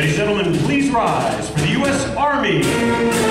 Ladies and gentlemen, please rise for the U.S. Army.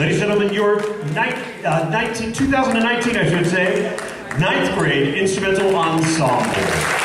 Ladies and gentlemen, your ni- uh, 19, 2019, I should say, ninth grade instrumental ensemble.